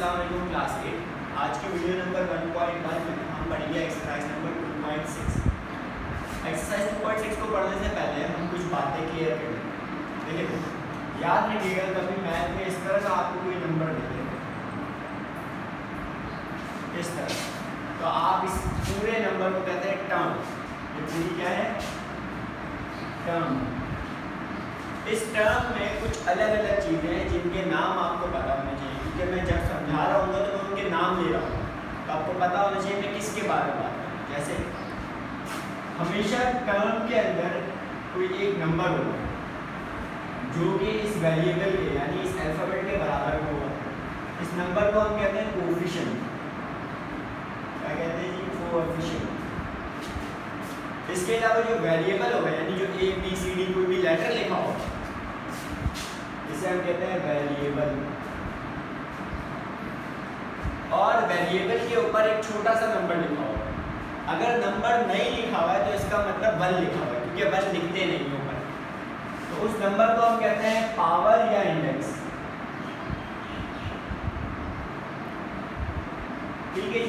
अस्सलाम class eight आज की वीडियो नंबर 1.1 में हम पढ़ेंगे एक्सरसाइज नंबर 2.6 एक्सरसाइज 2.6 को पढ़ने से पहले हम कुछ बातें क्लियर कर लें। देखिए, याद रखिएगा, कभी मैथ में इस तरह का आपको कोई नंबर दे इस तरह। तो आप इस पूरे नंबर को कहते हैं टर्म ये पूरी क्या है? टर्म इस टर्म में कुछ अलग अलग चीज़ें हैं जिनके नाम आपको पता होने चाहिए। क्योंकि मैं जब समझा रहा हूँ तो मैं उनके नाम ले रहा हूँ। तो आपको पता होना चाहिए मैं किसके बारे में बात जैसे, हमेशा टर्म के अंदर कोई एक नंबर होगा जो कि इस वेरिएबल के, यानी इस अल्फ़ाबेट के बराबर होगा इस नंबर को हम कहते हैं कोफिशिएंट क्या कहते हैं जी? कोफिशिएंट इसके अलावा जो वेरिएबल होगा, यानी जो ए बी सी डी कोई भी लेटर लिखा होगा, इसे हम कहते हैं वेरिएबल और वेरिएबल के ऊपर एक छोटा सा नंबर लिखा होगा अगर नंबर नहीं लिखा हुआ है तो इसका मतलब वन लिखा हुआ है, क्योंकि वन लिखते नहीं ऊपर। तो उस नंबर को हम कहते हैं पावर या इंडेक्स ठीक है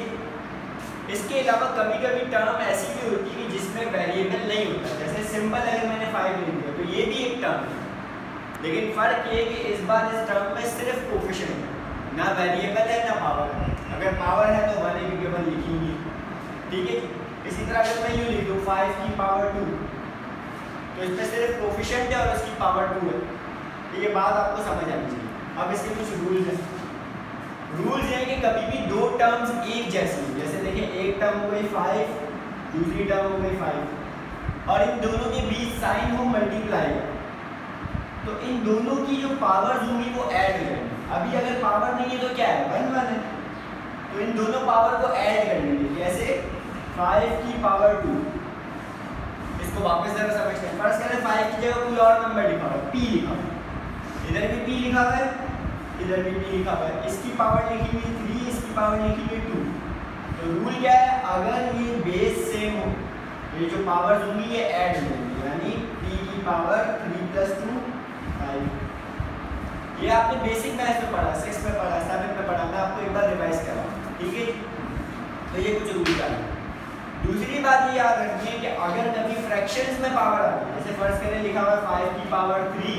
इसके अलावा कभी कभी टर्म ऐसी भी होती है जिसमें वेरिएबल नहीं होता जैसे सिंपल अगर मैंने फाइव लिख दिया तो ये भी एक टर्म है। लेकिन फ़र्क ये कि इस बार इस टर्म में सिर्फ़ कोफिशिएंट है, ना वेरिएबल है, ना पावर है। अगर पावर है तो वन एक वन लिखेंगे। ठीक है? इसी तरह अगर मैं यूँ लिख दूँ फाइव की पावर टू तो इसमें सिर्फ़ कोफिशिएंट है और उसकी पावर टू है। ये बात आपको समझ आनी चाहिए। अब इसके कुछ रूल्स हैं। रूल्स ये है कि कभी भी दो टर्म्स एक जैसी जैसे देखिए एक टर्म हो गई फाइव दूसरी टर्म हो गई फाइव और इन दोनों के बीच साइन हो मल्टीप्लाई तो इन दोनों की जो पावर्स होंगी वो ऐड हो अभी अगर पावर नहीं है तो क्या है? वन वन है। तो इन दोनों पावर को ऐड कर लेंगे जैसे फाइव की पावर टू इसको वापस जरा समझते हैं। फ़र्स्ट करें फाइव की जगह कोई और नंबर लिखा हुआ है पी लिखा हुआ इधर भी पी लिखा हुआ है, इधर भी पी लिखा हुआ है। इसकी पावर लिखी हुई थ्री इसकी पावर लिखी हुई टू तो रूल क्या है? अगर ये बेस सेम हो, ये जो पावर होंगी, ये ऐड हो जाएँगी। यानी पी की पावर थ्री प्लस टू ये आपने बेसिक मैथ में पढ़ा सिक्स में पढ़ा सेवन में पढ़ा मैं आपको एक बार रिवाइज कर रहा हूँ ठीक है तो ये कुछ रूल का दूसरी बात ये याद रखनी है कि अगर कभी फ्रैक्शंस में पावर है, जैसे फ़र्स्ट करें लिखा हुआ है फाइव की पावर थ्री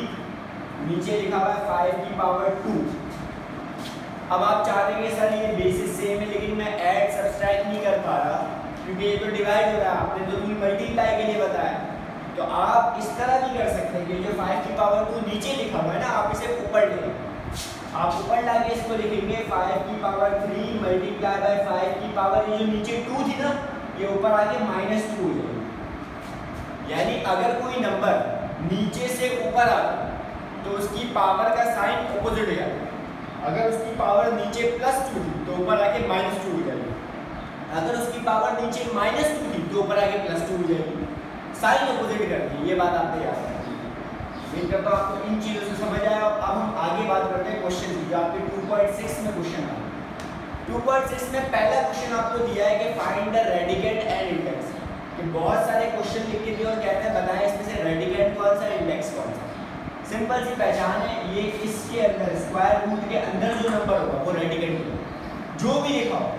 नीचे लिखा हुआ है फाइव की पावर टू अब आप चाहते हैं सर ये बेसिस सेम है, लेकिन मैं ऐड सब्सट्रैक्ट नहीं कर पा रहा, क्योंकि ये तो डिवाइड हो रहा है, आपने तो रूल मल्टीप्लाई के लिए बताया। तो आप इस तरह भी कर सकते हैं कि जो फाइव की पावर टू नीचे लिखा हुआ है ना, आप इसे ऊपर ले। आप ऊपर लाके इसको लिखेंगे फाइव की power three multiply by five की पावर ये जो नीचे टू थी ना, ये ऊपर आके माइनस टू हो जाएगी। यानी अगर कोई नंबर नीचे से ऊपर आता तो उसकी पावर का साइन अपोजिट हो जाएगा। अगर उसकी पावर नीचे प्लस टू थी तो ऊपर आके माइनस टू हो जाएगी। अगर उसकी पावर नीचे माइनस टू थी तो ऊपर आके प्लस टू हो जाएगी। साइन अपोजिट करती है ये बात आपको याद रखनी करता हूँ, आपको इन चीज़ों से समझ आया। अब हम आगे बात करते हैं क्वेश्चन की, जो आपके 2.6 में क्वेश्चन आ 2.6 में पहला क्वेश्चन आपको दिया है कि find the radicand and index कि बहुत सारे क्वेश्चन लिख के दिए और कहते हैं, बताएँ इसमें से रेडिकेट कौन सा इंडेक्स कौन सा। सिंपल सी पहचान है, ये इसके अंदर स्क्वायर रूट के अंदर जो नंबर होगा, वो रेडिकेट होगा। जो भी लिखा हो,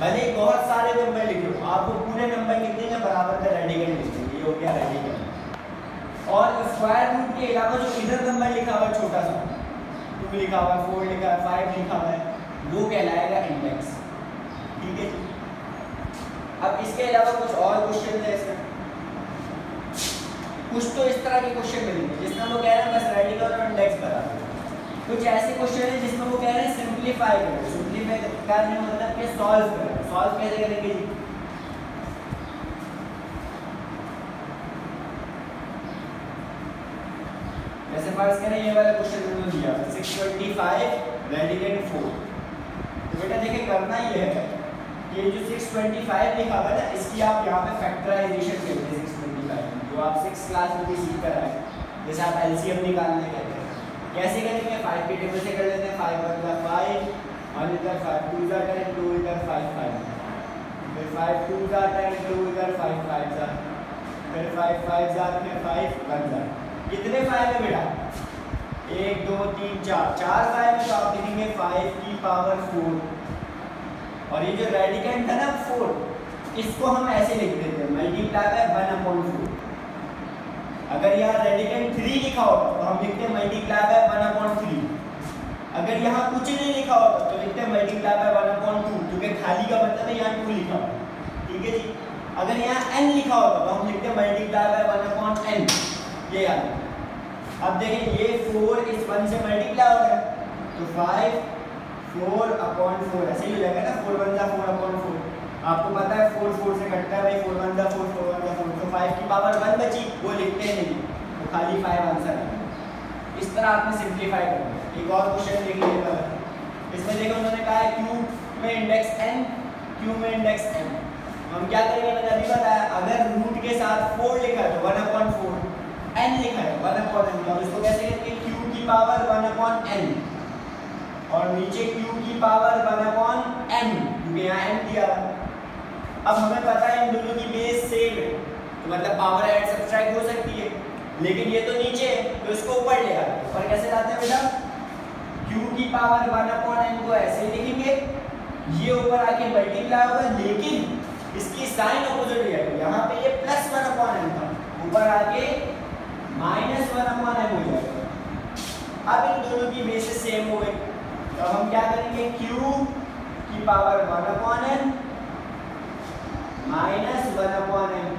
भले बहुत सारे नंबर लिखे हो आपको पूरे नंबर लिख देंगे बराबर का रेडिकेट लिख देंगे, ये हो गया रेडिकल और स्क्वायर रूट के अलावा जो इधर नंबर लिखा हुआ है, छोटा सा टू लिखा हुआ है फोर लिखा है फाइव लिखा हुआ है, वो कहलाएगा इंडेक्स ठीक है अब इसके अलावा कुछ और क्वेश्चन है इसमें? कुछ तो इस तरह के क्वेश्चन मिलेंगे, जिसमें वो कह रहे हैं, बस रेडिकल और इंडेक्स बता कुछ ऐसे क्वेश्चन है जिसमें वो कह रहे हैं सिंप्लीफाई करो। सिंप्लीफाई करने मतलब कि सॉल्व करो। सॉल्व कैसे करेंगे जी? जैसे फ़र्ज़ करें, ये वाला क्वेश्चन उन्होंने दिया six twenty five radicand four तो बेटा देखिए, करना ये है, ये जो सिक्स ट्वेंटी फाइव लिखा हुआ है ना इसकी आप यहाँ पे फैक्टराइजेशन करते हैं सिक्स ट्वेंटी फाइव जो आप सिक्स क्लास में भी सीख कर आए जैसे आप एल सी एम निकालने कहते हैं कैसे करेंगे? फाइव के टेबल से कर लेते हैं फाइव वन का फाइव वन इधर फाइव टू इधर टेन टू इधर फाइव फाइव फिर फाइव टू इधर टेन टू इधर फाइव फाइव फिर फाइव फाइव जार फिर फाइव वन जार कितने फाइव है बेटा? एक, दो, तीन, चार। चार फाइव में तो आप लिखेंगे फाइव की पावर फोर और ये जो रेडिकेंट है ना फोर इसको हम ऐसे लिख देते हैं। Multiply by one upon four अगर यहाँ रेडिकेंट थ्री लिखा होता तो हम लिखते हैं multiply by one upon three अगर यहाँ कुछ नहीं लिखा होता तो लिखते हैं multiply by one upon two क्योंकि खाली का मतलब है यहाँ टू लिखा हुआ ठीक है जी? अगर यहाँ n लिखा होता तो हम लिखते हैं multiply by one upon n ये याद अब देखें, ये फोर इस वन से मल्टीप्लाई हो। गया तो फाइव फोर अपॉन फोर ऐसे ही हो जाएगा ना? फोर वन जा फोर अपॉन फोर आपको पता है फोर फोर से कटता है भाई फोर वन जा फोर फोर वन जा फोर तो फाइव की पावर वन बची, वो लिखते नहीं। तो खाली फाइव आंसर है। इस तरह आपने सिंप्लीफाई करना एक और क्वेश्चन देख लीजिएगा इसमें देखो, उन्होंने कहा है क्यू में इंडेक्स एन क्यू में इंडेक्स एन हम क्या करेंगे? मैंने अभी बताया, अगर रूट के साथ फोर लिखा तो वन अपॉन फोर एन लिखा है वन अपॉन एन तो इसको कैसे लिखेंगे क्यू की पावर वन अपॉन एन और नीचे क्यू की पावर वन अपॉन एन क्योंकि यहाँ एन दिया अब हमें पता है इन दोनों की बेस सेम है तो मतलब पावर ऐड सब्सट्रैक्ट हो सकती है। लेकिन ये तो नीचे है तो इसको ऊपर ले आते ऊपर कैसे लाते हैं बेटा? क्यू की पावर वन अपॉन एन को ऐसे ही लिखेंगे। ये ऊपर आके मल्टीप्लाई होगा, लेकिन इसकी साइन अपोजिट हो जाएगी। यहाँ पे ये प्लस वन अपॉन एन था। ऊपर आके माइनस वन अपॉन एम हो जाएगा। अब इन दोनों की बेसिस सेम हो गई। तो हम क्या करेंगे? Q की power one upon n minus one upon m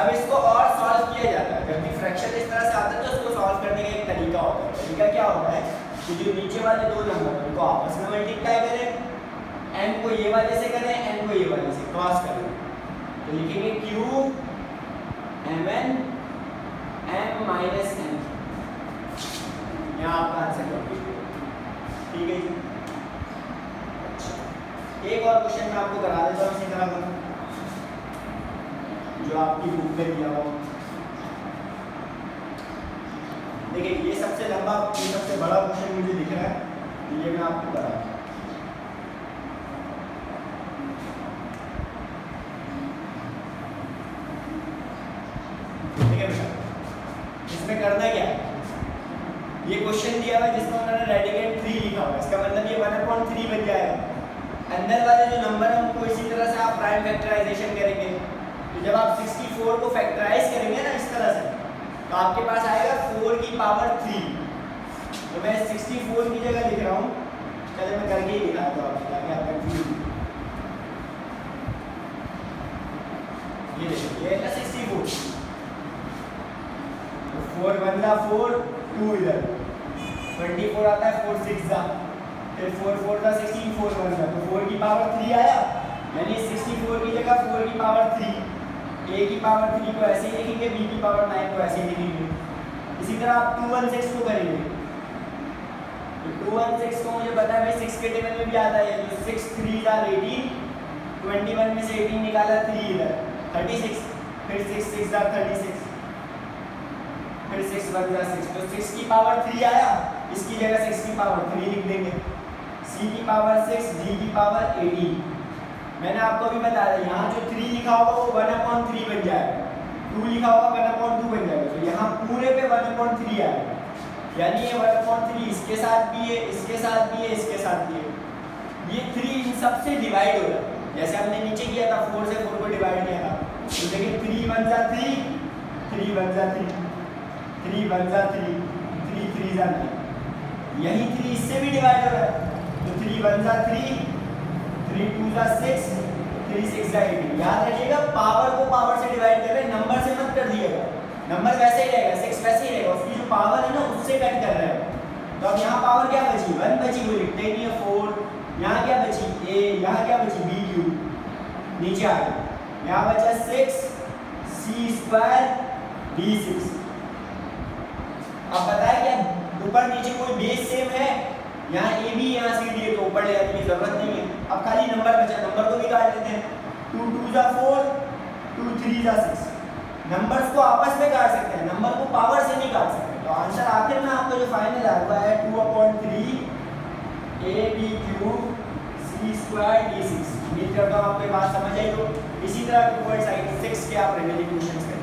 अब इसको और सॉल्व किया जाता है। जब भी फ्रैक्शन इस तरह से आता है तो उसको सॉल्व करने का एक तरीका होता है। तरीका क्या होता है? कि जो नीचे वाले दो नंबर उनको आपस में मल्टीप्लाई करें। n को ये वाले से करें, n को ये वाले से क्रॉस करें। तो लिखेंगे q m n m minus n यहाँ आपका आंसर ठीक है अच्छा। एक और क्वेश्चन मैं आपको करा देता हूँ जो आपकी बुक में दिया देखिए, ये सबसे लंबा, ये सबसे बड़ा क्वेश्चन मुझे दिख रहा है ये मैं आपको करा इसमें करना क्या है ये क्वेश्चन दिया है, जिसमें उन्होंने रेडिकेट थ्री लिखा हुआ है। इसका मतलब ये वन अपॉइंट थ्री बन जाएगा अंदर वाले जो नंबर है, उनको इसी तरह से आप प्राइम फैक्टराइजेशन करेंगे। तो जब आप 64 को फैक्टराइज करेंगे ना, इस तरह से तो आपके पास आएगा 4 की पावर 3 तो मैं 64 की जगह लिख रहा हूँ। चले, मैं करके ही लिखा तो आप ताकि आप कंफ्यूज ये देखिए, ये है 64 तो 4 वन जा 4 2 इधर। 24 आता है 4 6 जा। फिर 4 4 का 16 4 वन जा। तो 4 की पावर 3 आया। यानी 64 की जगह 4 की पावर 3 a की पावर 3 को ऐसे ही लिखेंगे, b की पावर 9 को ऐसे ही लिखेंगे। इसी तरह आप 216 को करेंगे। तो 216 को मुझे पता है, भाई 6 के टेबल में भी आता है। तो 6 3 आर 18 21 में से 18 निकाला 3 इधर। 36 फिर 6 6 आर 36 फिर 6 1 जा 6 तो 6 की पावर 3 आया। इसकी जगह 6 की पावर 3 लिख देंगे। C की पावर 6 d की पावर 18 मैंने आपको अभी बताया, यहाँ जो थ्री लिखा होगा वो वन अपॉन थ्री बन जाएगा। टू लिखा होगा वन अपॉन टू बन जाएगा। तो यहाँ पूरे पे वन अपॉन थ्री आएगा यानी ये वन अपॉन थ्री इसके साथ भी है, इसके साथ भी है, इसके साथ भी है। ये थ्री इन सबसे डिवाइड हो रहा है। जैसे हमने नीचे किया था फोर से फोर को डिवाइड किया था। तो देखिए थ्री वन जा थ्री थ्री वन जा थ्री थ्री वन जा थ्री थ्री थ्री जा थ्री यही थ्री इससे भी डिवाइड हो रहा है। तो थ्री वन जा थ्री थ्री टू जा सिक्स थ्री सिक्स जा एटीन याद रखिएगा पावर को पावर से डिवाइड कर रहे हैं नंबर से मत कर दिएगा। नंबर वैसे ही रहेगा सिक्स वैसे ही रहेगा। उसकी जो पावर है ना, उससे कट कर रहे हैं। तो अब यहाँ पावर क्या बची? वन बची वो लिखते है फोर यहाँ क्या बची? ए यहाँ क्या बची? बी क्यू नीचे आ गई यहाँ बचा six c square d six अब बताया क्या ऊपर नीचे कोई बेस सेम है? यहाँ ए बी यहाँ सी डी है तो ऊपर ले जाने की ज़रूरत नहीं है। अब खाली नंबर बचा नंबर को भी काट लेते हैं। टू टू जा फोर टू थ्री जा सिक्स नंबर्स को आपस में काट सकते हैं नंबर को पावर से नहीं काट सकते तो आंसर आखिर में आपका जो फाइनल हुआ है two upon three a b q c square d six उम्मीद करता हूँ समझ आई तो इसी तरह टू पॉइंट सिक्स के आप रिमेनिंग क्वेश्चन